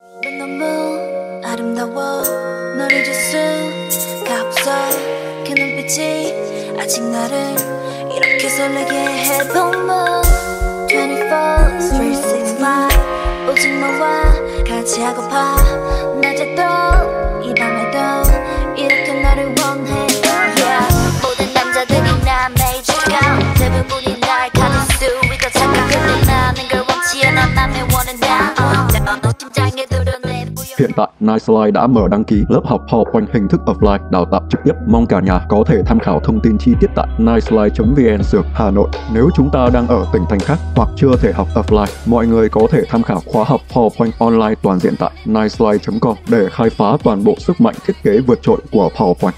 넌 너무 아름다워. 널 잊을 수가 없어. 그 눈빛이 아직 나를 이렇게 설레게 해 동무 24 straight 65 오직 너와 같이 하고파. 낮에도 이 밤에도 이렇게 너를 원해. Yeah. 모든 남자들이 나 착각 대부분이 날 가질 수 있다. 착각 근데 나는 걸 원치 않아. 맘에 드러내 Hiện tại, Nightslide đã mở đăng ký lớp học PowerPoint hình thức offline đào tạo trực tiếp. Mong cả nhà có thể tham khảo thông tin chi tiết tại nightslide.vn Dược Hà Nội. Nếu chúng ta đang ở tỉnh thành khác hoặc chưa thể học offline, mọi người có thể tham khảo khóa học PowerPoint online toàn diện tại nightslide.com để khai phá toàn bộ sức mạnh thiết kế vượt trội của PowerPoint.